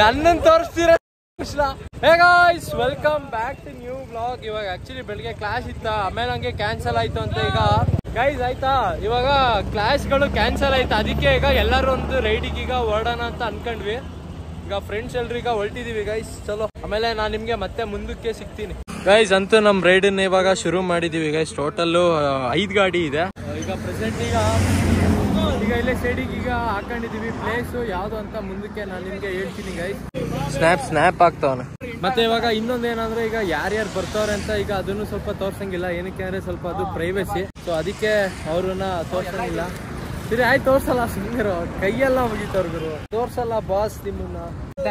ನನ್ನನ್ನು ತೋರಿಸ್ತೀರ? Guys welcome back to new blog ಇವಾಗ actually ಬೆಳಿಗ್ಗೆ ಕ್ಲಾಸ್ ಇತ್ತ. ಆಮೇಲೆ ಹಂಗೆ ಕ್ಯಾನ್ಸಲ್ ಆಯ್ತು ಅಂತ ಈಗ. ಗೈಸ್ ಆಯ್ತಾ? ಇವಾಗ ಕ್ಲಾಸ್ಗಳು ಕ್ಯಾನ್ಸಲ್ ಆಯ್ತು. ಅದಕ್ಕೆ ಈಗ ಎಲ್ಲರೂ ಒಂದು ರೈಡಿಗೆ ಈಗ ಹೊರಡೋಣ ಅಂತ ಅನ್ಕೊಂಡ್ವಿ. ಈಗ ಫ್ರೆಂಡ್ಸ್ ಎಲ್ರು ಈಗ ಹೊಲ್ಟಿದೀವಿ ಗೈಸ್ ಚಲೋ. ಆಮೇಲೆ ನಾನು ನಿಮಗೆ ಮತ್ತೆ ಮುಂದಕ್ಕೆ ಸಿಗ್ತೀನಿ. ಗೈಸ್ ಅಂತೂ ನಮ್ಮ ರೈಡನ್ನ ಇವಾಗ ಶುರು ಮಾಡಿದೀವಿ ಗೈಸ್ ಟೋಟಲ್ ಐದು ಗಾಡಿ ಇದೆ. ಈಗ ಪ್ರೆಸೆಂಟ್ ಈಗ ಈಗ ಇಲ್ಲೇ ಸೈಡಿಗೆ ಈಗ ಹಾಕೊಂಡಿದೀವಿ. ಪ್ಲೇಸ್ ಯಾವುದು ಅಂತ ಮುಂದಕ್ಕೆ ನಾನು ನಿಮಗೆ ಹೇಳ್ತೀನಿ ಗೈಸ್ ಸ್ನಾಪ್ ಸ್ನ್ಯಾಪ್ ಆಗ್ತಾವನ. ಮತ್ತೆ ಇವಾಗ ಇನ್ನೊಂದೇನಂದ್ರೆ ಈಗ ಯಾರ್ಯಾರು ಬರ್ತಾವ್ರೆ ಅಂತ ಈಗ ಅದನ್ನು ಸ್ವಲ್ಪ ತೋರ್ಸಂಗಿಲ್ಲ. ಏನಕ್ಕೆ ಅಂದ್ರೆ ಸ್ವಲ್ಪ ಅದು ಪ್ರೈವಸಿ ಸೊ ಅದಕ್ಕೆ ಅವ್ರನ್ನ ತೋರ್ಸಂಗಿಲ್ಲ. ಸರಿ ಆಯ್ತು ತೋರ್ಸಲ್ಲ. ಸುಮ್ಮನೆ ಕೈಯೆಲ್ಲ ಮುಗಿತವ್ರ ತೋರ್ಸಲ್ಲ ಬಾಸ್ ನಿಮ್ಮನ್ನ.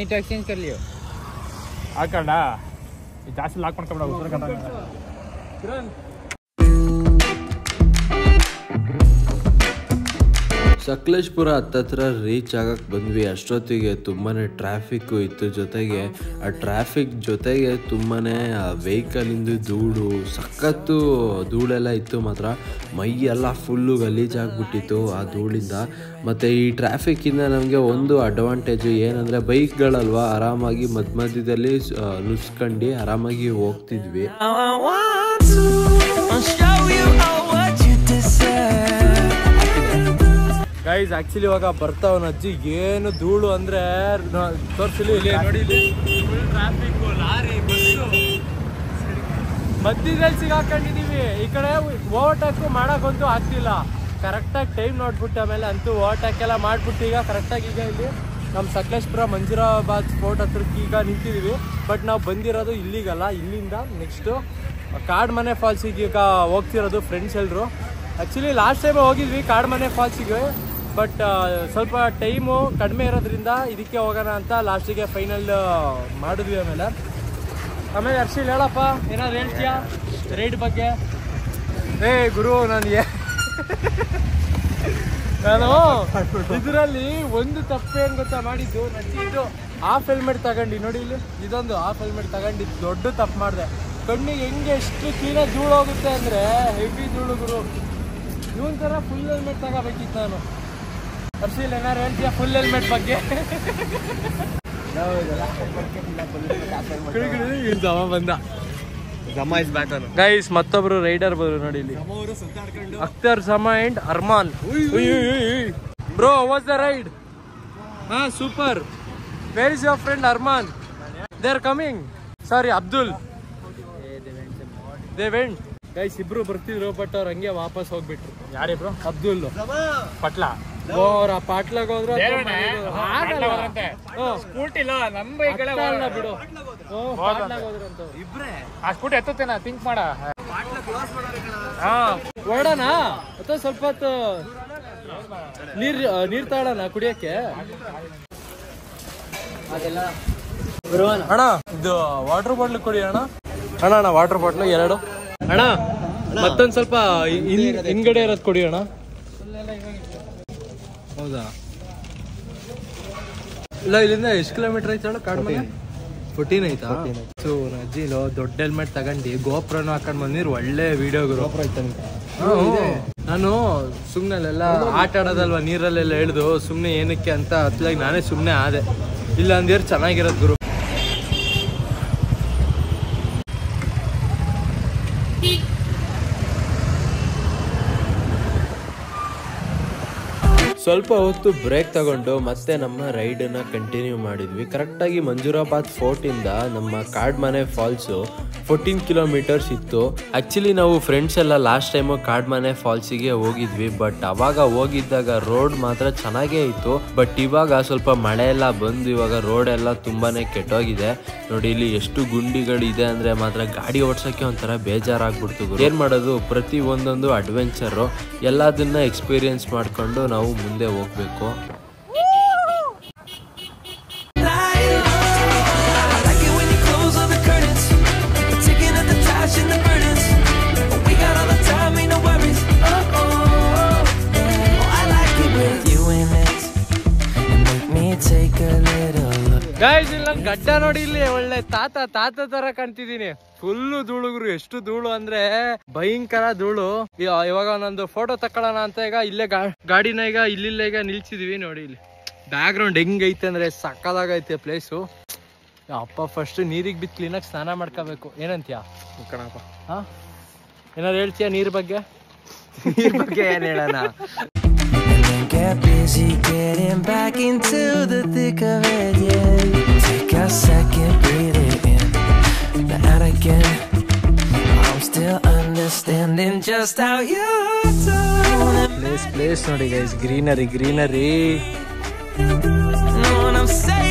ನೀಟ್ ಎಕ್ಸ್ಚೇಂಜ್ ಕರ್ಲಿ ಹಾಕೊಂಡ ಜಾಸ್ತಿ ಲಾಕ್ ಮಾಡ್ಕೊಂಡ್ ಉತ್ತರ ಹಾಕೊಂಡ್ಕೊಂಡ ಸಕಲೇಶ್ಪುರ ಹತ್ತತ್ರ ರೀಚ್ ಆಗಕ್ಕೆ ಬಂದ್ವಿ. ಅಷ್ಟೊತ್ತಿಗೆ ತುಂಬಾ ಟ್ರಾಫಿಕ್ಕು ಇತ್ತು. ಜೊತೆಗೆ ಆ ಟ್ರಾಫಿಕ್ ಜೊತೆಗೆ ತುಂಬಾ ವೆಹಿಕಲಿಂದು ಧೂಳು, ಸಖತ್ತು ಧೂಳೆಲ್ಲ ಇತ್ತು ಮಾತ್ರ. ಮೈ ಎಲ್ಲ ಫುಲ್ಲು ಗಲೀಜಾಗ್ಬಿಟ್ಟಿತ್ತು ಆ ಧೂಳಿಂದ. ಮತ್ತು ಈ ಟ್ರಾಫಿಕ್ಕಿಂದ ನಮಗೆ ಒಂದು ಅಡ್ವಾಂಟೇಜು ಏನಂದರೆ ಬೈಕ್ಗಳಲ್ವಾ, ಆರಾಮಾಗಿ ಮಧ್ಯ ಮಧ್ಯದಲ್ಲಿ ನುಸ್ಕೊಂಡು ಆರಾಮಾಗಿ ಹೋಗ್ತಿದ್ವಿ. ಗೈಸ್ ಆಕ್ಚುಲಿ ಇವಾಗ ಬರ್ತಾವನ ಅಜ್ಜಿ. ಏನು ಧೂಳು ಅಂದ್ರೆ ತೋರಿಸಲಿ ಇಲ್ಲಿ. ನೋಡಿ ಇಲ್ಲಿ. Full traffic lorry bus. ಮಧ್ಯದಲ್ಲಿ ಸಿಗಾಕೊಂಡಿದೀವಿ. ಈ ಕಡೆ ಓವರ್ಟೇಕ್ ಮಾಡಕ್ಕಂತೂ ಆಗ್ತಿಲ್ಲ. ಕರೆಕ್ಟಾಗಿ ಟೈಮ್ ನೋಡ್ಬಿಟ್ಟು ಆಮೇಲೆ ಅಂತೂ ಓವರ್ಟೇಕ್ ಎಲ್ಲ ಮಾಡ್ಬಿಟ್ಟು ಈಗ ಕರೆಕ್ಟಾಗಿ ಈಗ ಇಲ್ಲಿ ನಮ್ಮ ಸಕಲೇಶ್ಪುರ ಮಂಜುರಾಬಾದ್ ಸ್ಪೋರ್ಟ್ ಹತ್ರಕ್ಕೆ ಈಗ ನಿಂತಿದೀವಿ. ಬಟ್ ನಾವು ಬಂದಿರೋದು ಇಲ್ಲಿಗಲ್ಲ ಇಲ್ಲಿಂದ ನೆಕ್ಸ್ಟು ಕಾಡ್ ಮನೆ ಫಾಲ್ಸಿಗೆ ಈಗ ಹೋಗ್ತಿರೋದು ಫ್ರೆಂಡ್ಸ್ ಎಲ್ಲರೂ ಆ್ಯಕ್ಚುಲಿ ಲಾಸ್ಟ್ ಟೈಮ್ ಹೋಗಿದ್ವಿ ಕಾಡ್ ಮನೆ ಫಾಲ್ಸಿಗೆ ಬಟ್ ಸ್ವಲ್ಪ ಟೈಮು ಕಡಿಮೆ ಇರೋದ್ರಿಂದ ಇದಕ್ಕೆ ಹೋಗೋಣ ಅಂತ ಲಾಸ್ಟಿಗೆ ಫೈನಲ್ ಮಾಡಿದ್ವಿ ಆಮೇಲೆ. ಆಮೇಲೆ ಹರ್ಷಿಲ್ ಹೇಳಪ್ಪ, ಏನಾದ್ರು ಹೇಳ್ತೀಯಾ? ರೈಡ್ ಬಗ್ಗೆ. ಏ, ಗುರು ನನಗೆ ನಾನು ಇದರಲ್ಲಿ ಒಂದು ತಪ್ಪೇನ್ ಗೊತ್ತಾ ಮಾಡಿದ್ದು? ನಚ್ಚಿದ್ದು ಆಫ್ ಹೆಲ್ಮೆಟ್ ತಗೊಂಡು, ನೋಡಿ ಇಲ್ಲಿ. ಇದೊಂದು ಆಫ್ ಹೆಲ್ಮೆಟ್ ತಗೊಂಡಿದ್ದು ದೊಡ್ಡ ತಪ್ಪು ಮಾಡಿದೆ. ಕಣ್ಣಿಗೆ ಹೆಂಗೆ ಎಷ್ಟು ಕ್ಲೀನಾಗಿ ಧೂಳು ಹೋಗುತ್ತೆ ಅಂದರೆ ಹೆವಿ ಧೂಳು ಗುರು. ಇವನ್ ಥರ ಫುಲ್ ಹೆಲ್ಮೆಟ್ ತಗೋಬೇಕಿತ್ತು ನಾನು. ಹರ್ಷಿಲ್ ಏನಾರು ಹೇಳ್ತೀಯ ಫುಲ್ ಹೆಲ್ಮೆಟ್ ಬಗ್ಗೆ. ಜಮ ಬಂದ. ಜಮ ಇಸ್ ಬ್ಯಾಕ್ ಗೈಸ್ ಮತ್ತೊಬ್ರು ರೈಡರ್ ಬರು ನೋಡಿ ಇಲ್ಲಿ. Akhtar Sama and Arman. Bro was the ride ಹಾ super where is your friend Arman? They are coming sorry Abdul. They went guys ಇಬ್ರು ಬರ್ತಿದ್ರು ಬಟ್ ಅವ್ರು ಹಂಗೆ ವಾಪಸ್ ಹೋಗ್ಬಿಟ್ರು. ಯಾರಿಬ್ರು ಅಬ್ದುಲ್. ಪಟ್ಲಾ. ಅವ್ರ ಪಾಟ್ಲಾಗ ಹೋದ್ರು. ಸ್ಕೂಟಿ ಇಲ್ಲ ನಮ್ಮ ಅತ್ತ ಅಲ್ಲ ಬಿಡು. ಇಬ್ರೆ? ಆ ಸ್ಕೂಟಿ ಎತ್ತುತ್ತೇನ ಥಿಂಕ್ ಮಾಡ. ಓಡೋಣ? ಹೊರಡೋಣ ಅಥವಾ ಸ್ವಲ್ಪ ಹೊತ್ತು ನೀರ್ ನೀರ್ ತಗೊಳ್ಳೋಣ ಕುಡಿಯಕ್ಕೆ? ಅಣ್ಣ ಇದು ವಾಟರ್ ಬಾಟ್ಲ್ ಕುಡಿ ಅಣ್ಣ. ಅಣ್ಣ ಅಣ್ಣ ವಾಟರ್ ಬಾಟ್ಲ್ ಎರಡು. ಅಣ್ಣ. ಮತ್ತೊಂದ್ ಸ್ವಲ್ಪ ಹಿಂದ್ಗಡೆ ಇರೋದ್ ಕೊಡಿ ಅಣ್ಣ. ಹೌದಾ? ಇಲ್ಲ ಇಲ್ಲಿಂದ ಎಷ್ಟು ಕಿಲೋಮೀಟರ್ ಐತೆ ಹೇಳು ಕಾಡು ಮನೆ ಫೋರ್ಟೀನ್ ಐತಾ? ಸೊ ರಜೀಲು ದೊಡ್ಡ ಹೆಲ್ಮೆಟ್ ತಗೊಂಡು ಗೋಪ್ರನು ಹಾಕೊಂಡ್ ಬಂದಿರು ಒಳ್ಳೆ ವಿಡಿಯೋ ಗೋಪ್ರ ನಾನು ಸುಮ್ನೆ ಅಲ್ಲೆಲ್ಲ ಆಟ ಆಡೋದಲ್ವಾ ನೀರಲ್ಲೆಲ್ಲ ಹೇಳ್ದು ಸುಮ್ನೆ ಏನಕ್ಕೆ ಅಂತ ಅತ್ಲಾಗಿ ನಾನೇ ಸುಮ್ನೆ ಆದೆ. ಇಲ್ಲ ಅಂದಿರ್ ಚೆನ್ನಾಗಿರೋದು ಗುರು. ಸ್ವಲ್ಪ ಹೊತ್ತು ಬ್ರೇಕ್ ತಗೊಂಡು ಮತ್ತೆ ನಮ್ಮ ರೈಡನ್ನು ಕಂಟಿನ್ಯೂ ಮಾಡಿದ್ವಿ. ಕರೆಕ್ಟಾಗಿ ಮಂಜುರಾಬಾದ್ ಫೋರ್ಟಿಂದ ನಮ್ಮ ಕಾಡ್ಮನೆ ಫಾಲ್ಸು ಫೋರ್ಟೀನ್ ಕಿಲೋಮೀಟರ್ಸ್ ಇತ್ತು. ಆ್ಯಕ್ಚುಲಿ ನಾವು ಫ್ರೆಂಡ್ಸ್ ಎಲ್ಲ ಲಾಸ್ಟ್ ಟೈಮು ಕಾಡ್ಮನೆ ಫಾಲ್ಸಿಗೆ ಹೋಗಿದ್ವಿ ಬಟ್ ಅವಾಗ ಹೋಗಿದ್ದಾಗ ರೋಡ್ ಮಾತ್ರ ಚೆನ್ನಾಗೇ ಇತ್ತು. ಬಟ್ ಇವಾಗ ಸ್ವಲ್ಪ ಮಳೆ ಎಲ್ಲ ಬಂದು ಇವಾಗ ರೋಡ್ ಎಲ್ಲ ತುಂಬಾ ಕೆಟ್ಟೋಗಿದೆ. ನೋಡಿ ಇಲ್ಲಿ ಎಷ್ಟು ಗುಂಡಿಗಳಿದೆ ಅಂದರೆ ಮಾತ್ರ ಗಾಡಿ ಓಡಿಸೋಕ್ಕೆ ಒಂಥರ ಬೇಜಾರಾಗ್ಬಿಡ್ತು ಏನು ಮಾಡೋದು, ಪ್ರತಿ ಒಂದೊಂದು ಅಡ್ವೆಂಚರು ಎಲ್ಲದನ್ನ ಎಕ್ಸ್ಪೀರಿಯನ್ಸ್ ಮಾಡ್ಕೊಂಡು ನಾವು ಮುಂದೆ ಹೋಗ್ಬೇಕು like ಗೈಸ್ ಇಲ್ಲಿ ನನ್ ಗಡ್ಡ ನೋಡಿ ಇಲ್ಲಿ ಒಳ್ಳೆ ತಾತ ತಾತ ತರ ಕಾಣ್ತಿದೀನಿ. ಫುಲ್ ಧೂಳುಗುರು. ಎಷ್ಟು ಧೂಳು ಅಂದ್ರೆ ಭಯಂಕರ ಧೂಳು. ಇವ- ಇವಾಗ ನಂದು ಫೋಟೋ ತಕೊಳ್ಳೋಣ ಅಂತ ಈಗ ಇಲ್ಲೇ ಗಾಡಿನ ಈಗ ಇಲ್ಲಿಲ್ಲ ಈಗ ನಿಲ್ಸಿದೀವಿ ನೋಡಿ ಇಲ್ಲಿ. ಬ್ಯಾಕ್ ಗ್ರೌಂಡ್ ಹೆಂಗೈತೆ ಅಂದ್ರೆ ಸಕ್ಕದಾಗೈತೆ ಪ್ಲೇಸು ಅಪ್ಪ ಫಸ್ಟ್ ನೀರಿಗೆ ಬಿದ್ದು ಕ್ಲೀನಾಗಿ ಸ್ನಾನ ಮಾಡ್ಕೋಬೇಕು. ಏನಂತೀಯ? ಕಣಪ್ಪ. ಹಾ? ಏನಾರು ಹೇಳ್ತೀಯ ನೀರ್ ಬಗ್ಗೆ? ನೀರ್ ಬಗ್ಗೆ ಏನ್ ಹೇಳೋಣ? busy getting back into the thick of it, yeah. Take a second, breathe it in, now out again. I'm still understanding just how you talk. Place, place, ನೋಡಿ guys, greenery, greenery. I'm saying?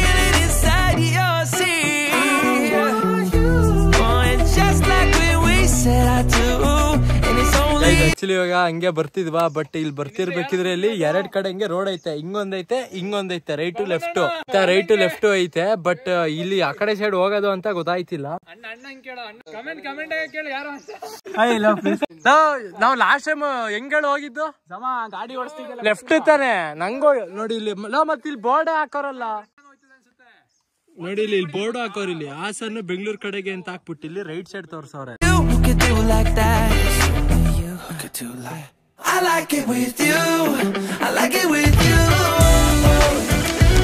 Actually ಇವಾಗ ಹಂಗೆ ಬರ್ತಿದ್ವಾ but ಇಲ್ಲಿ ಬರ್ತಿರ್ಬೇಕಿದ್ರೆ ಇಲ್ಲಿ ಎರಡ್ ಕಡೆ ಹಂಗೆ road ಐತೆ. ಹಿಂಗೊಂದೈತೆ ಹಿಂಗೊಂದೈತೆ ರೈಟು ಲೆಫ್ಟ್ ರೈಟು ಲೆಫ್ಟ್ ಐತೆ ಬಟ್ ಇಲ್ಲಿ ಆ ಕಡೆ ಸೈಡ್ ಹೋಗೋದು ಅಂತ ಗೊತ್ತಾಯ್ತಿಲ್ಲ. ನಾವ್- ನಾವ್ ಲಾಸ್ಟ್ ಟೈಮ್ ಹೆಂಗ್ ಹೋಗಿದ್ದು? ಗಾಡಿ ಲೆಫ್ಟ್ ತಾನೆ. ನಂಗೋ ನೋಡಿ ಇಲ್ಲಿ ಮತ್ ಇಲ್ಲಿ ಬೋರ್ಡ್ ಹಾಕೋರಲ್ಲ. ನೋಡಿ ಇಲ್ಲಿ ಇಲ್ಲಿ ಬೋರ್ಡ್ ಹಾಕೋರ್ ಇಲ್ಲಿ. ಹಾಸನ್ನು ಬೆಂಗಳೂರು ಕಡೆಗೆ ಅಂತ ಹಾಕ್ಬಿಟ್ಟು ಇಲ್ಲಿ ರೈಟ್ ಸೈಡ್ ತೋರ್ಸವ್ರೆ. Could do like. I like it with you. I like it with you.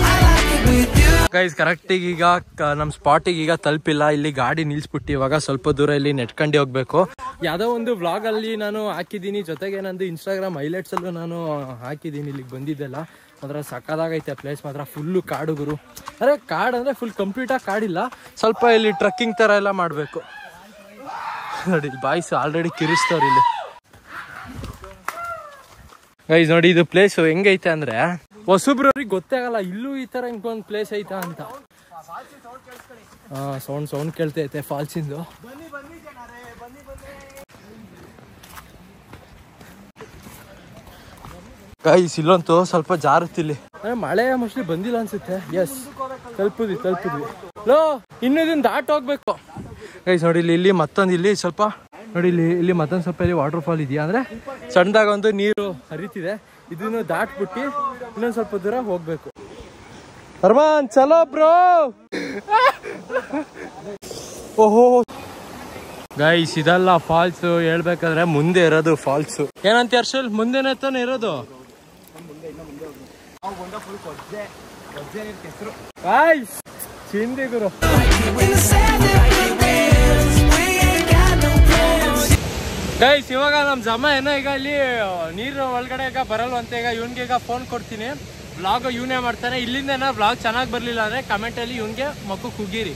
I like it with you. Guys ಕರೆಕ್ಟಿಗೆ ಈಗ ಕ- ನಮ್ಮ ಸ್ಪಾಟಿಗೆ ಈಗ ತಲುಪಿಲ್ಲ. ಇಲ್ಲಿ ಗಾಡಿ ನಿಲ್ಸ್ಬಿಟ್ಟು ಇವಾಗ ಸ್ವಲ್ಪ ದೂರ ಇಲ್ಲಿ ನೆಟ್ಕೊಂಡು ಹೋಗ್ಬೇಕು. ಯಾವುದೋ ಒಂದು ವ್ಲಾಗ್ ಅಲ್ಲಿ ನಾನು ಹಾಕಿದ್ದೀನಿ. ಜೊತೆಗೆ ನಂದು ಇನ್ಸ್ಟಾಗ್ರಾಮ್ ಹೈಲೈಟ್ಸ್ ಅಲ್ಲೂ ನಾನು ಹಾಕಿದ್ದೀನಿ. ಇಲ್ಲಿಗೆ ಬಂದಿದ್ದೆಲ್ಲ. ಮಾತ್ರ ಸಕ್ಕದಾಗೈತೆ ಪ್ಲೇಸ್ ಮಾತ್ರ. ಫುಲ್ಲು ಕಾಡುಗುರು ಅರೆ ಕಾಡು ಅಂದ್ರೆ ಫುಲ್ ಕಂಪ್ಲೀಟ್ ಆಗಿ ಕಾಡಿಲ್ಲ. ಸ್ವಲ್ಪ ಇಲ್ಲಿ ಟ್ರಕ್ಕಿಂಗ್ ಥರ ಎಲ್ಲ ಮಾಡಬೇಕು. ನೋಡಿ ಬಾಯ್ಸ್ ಆಲ್ರೆಡಿ ಕಿರಿಸ್ತವ್ರು ಇಲ್ಲಿ. ಗೈಸ್ ನೋಡಿ ಇದು ಪ್ಲೇಸ್ ಹೆಂಗೈತೆ ಅಂದ್ರೆ ಹೊಸಬ್ರವ್ರಿಗೆ ಗೊತ್ತೇ ಆಗಲ್ಲ ಇಲ್ಲೂ ಈ ತರ ಹಿಂಗೊಂದು ಪ್ಲೇಸ್ ಐತಾ ಅಂತ. ಹಾ ಸೌಂಡ್ ಸೌಂಡ್ ಕೇಳ್ತೈತೆ ಫಾಲ್ಸ್ ಇಂದು ಗೈಸ್ ಇಲ್ಲಂತೂ ಸ್ವಲ್ಪ ಜಾರುತ್ತಿಲ್ಲಿ ಮಳೆ ಮೋಸ್ಟ್ಲಿ ಬಂದಿಲ್ಲ ಅನ್ಸುತ್ತೆ. ಎಸ್ ತಲುಪಿದ್ವಿ ತಲುಪಿದ್ವಿ. ಲೋ ಇನ್ನು ಇದನ್ನ ದಾಟ್ ಹೋಗ್ಬೇಕು. ಗೈಸ್ ನೋಡಿ ಇಲ್ಲಿ ಇಲ್ಲಿ ಮತ್ತೊಂದು ಇಲ್ಲಿ ಸ್ವಲ್ಪ ನೋಡಿ ಇಲ್ಲಿ ಇಲ್ಲಿ ಮತ್ತೊಂದು ಸ್ವಲ್ಪ ಇಲ್ಲಿ ವಾಟರ್ ಫಾಲ್ ಇದೆಯಾ ಅಂದ್ರೆ? ಸಣ್ಣದಾಗ ಒಂದು ನೀರು ಹರಿತಿದೆ. ಇದನ್ನು ದಾಟ್ಬಿಟ್ಟು ಇನ್ನೊಂದು ಸ್ವಲ್ಪ ದೂರ ಹೋಗ್ಬೇಕು. ಅರ್ಮಾನ್ ಚಲೋ ಬ್ರೋ. ಓಹೋ. ಗೈಸ್ ಇದಲ್ಲ ಫಾಲ್ಸ್ ಹೇಳ್ಬೇಕಾದ್ರೆ ಮುಂದೆ ಇರೋದು ಫಾಲ್ಸ್ ಏನಂತ ಹರ್ಷಲ್? ಮುಂದೆನೆ ತಾನೆ ಇರೋದು? ಚಿಂದಿ ಗುರು. ಗೈಸ್ ಇವಾಗ ನಮ್ ಜಮ ಏನ ಈಗ ಇಲ್ಲಿ ನೀರು ಒಳಗಡೆ ಈಗ ಬರಲ್ವಂತೆ ಈಗ ಇವನ್ಗೆ ಈಗ ಫೋನ್ ಕೊಡ್ತೀನಿ. ಬ್ಲಾಗ್ ಇವನೇ ಮಾಡ್ತಾನೆ. ಇಲ್ಲಿಂದ ವ್ಲಾಗ್ ಚೆನ್ನಾಗಿ ಬರ್ಲಿಲ್ಲ ಅಂದ್ರೆ ಕಮೆಂಟ್ ಅಲ್ಲಿ ಇವನ್ಗೆ ಮಕ್ಕಳು ಕುಗೀರಿ.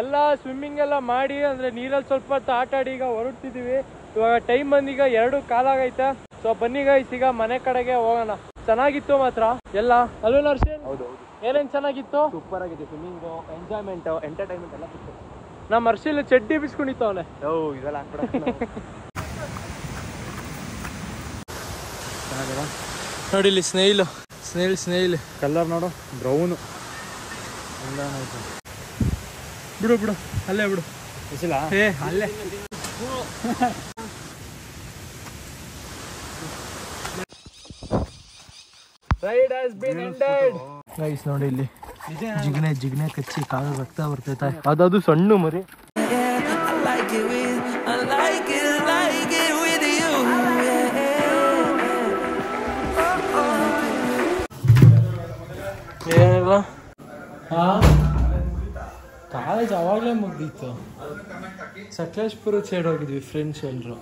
ಎಲ್ಲ ಸ್ವಿಮ್ಮಿಂಗ್ ಎಲ್ಲ ಮಾಡಿ ಅಂದ್ರೆ ನೀರಲ್ಲಿ ಸ್ವಲ್ಪ ಹೊತ್ತು ಆಟ ಆಡಿ ಈಗ ಹೊರಡ್ತಿದೀವಿ. ಇವಾಗ ಟೈಮ್ ಬಂದೀಗ ಎರಡು ಕಾಲಾಗೈತೆ ಸೊ ಬನ್ನಿ ಗೈಸ್ ಈಗ ಮನೆ ಕಡೆಗೆ ಹೋಗೋಣ. ಚೆನ್ನಾಗಿತ್ತು ಮಾತ್ರ? ಎಲ್ಲ? ಅಲ್ವೇ ನರ್ಸೇನ್ ಏನೇನ್ ಚೆನ್ನಾಗಿತ್ತು? ಸೂಪರ್ ಆಗಿದೆ ಸ್ವಿಮ್ಮಿಂಗ್ ಎಂಜಾಯ್ಮೆಂಟ್ ಎಂಟರ್ಟೈನ್ಮೆಂಟ್ ಎಲ್ಲ ಸಿಕ್ತು. ನಮ್ಮ ಅರ್ಶಿಲ್ ಚಡ್ಡಿ ಬಿಸ್ಕೊಂಡಿತ್ತವನೆ ಓ ಇದೆಲ್ಲ ನೋಡಿ ಇಲ್ಲಿ ಸ್ನೇಹಿಲ್ ಸ್ನೇಹಿಲ್ ಸ್ನೇಹಿಲ್. ಕಲರ್ ನೋಡು ಬ್ರೌನು ಬಿಡು ಬಿಡು. ಅಲ್ಲೇ ಬಿಡು. ಏ ಅಲ್ಲೇ. Ride has been ended guys ನೋಡಿ ಇಲ್ಲಿ. ಜಿಗ್ನೆ ಜಿಗ್ನೆ ಕಚ್ಚಿ ಕಾಲ ರಕ್ತ ಬರ್ತೈತೆ. ಅದದು ಸಣ್ಣ ಮರಿ. ಏನಿಲ್ಲ? ಹಾ ಕಾಲೇಜ್ ಅವಾಗಲೇ ಮುಗ್ದಿತ್ತು. ಸಕಲೇಶ್ಪುರ ಸೈಡ್ ಹೋಗಿದ್ವಿ ಫ್ರೆಂಡ್ಸ್ ಎಲ್ರು.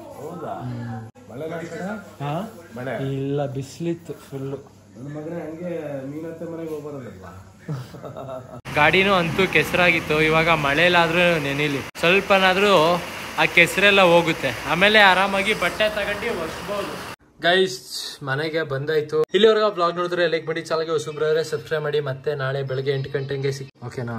ಹಾ? ಇಲ್ಲ ಬಿಸಿಲಿತ್ತು ಫುಲ್ಲು ಗಾಡಿನೂ ಅಂತೂ ಕೆಸರಾಗಿತ್ತು ಇವಾಗ ಮಳೆಲಾದ್ರೂ ನೆನೀಲಿ. ಸ್ವಲ್ಪನಾದ್ರೂ ಆ ಕೆಸರೆಲ್ಲ ಹೋಗುತ್ತೆ. ಆಮೇಲೆ ಆರಾಮಾಗಿ ಬಟ್ಟೆ ತಗೊಂಡು ಒರೆಸ್ಬೋದು. ಗೈಸ್ ಮನೆಗೆ ಬಂದಾಯ್ತು. ಇಲ್ಲಿವರೆಗೂ ಬ್ಲಾಗ್ ನೋಡಿದ್ರೆ ಲೈಕ್ ಮಾಡಿ ಚಾನಲ್ಗೆ ಹೊಸಬ್ರೆ ಸಬ್ಸ್ಕ್ರೈಬ್ ಮಾಡಿ ಮತ್ತೆ ನಾಳೆ ಬೆಳಗ್ಗೆ ಎಂಟು ಗಂಟೆಗೆ ಸಿಕ್ ಓಕೆನಾ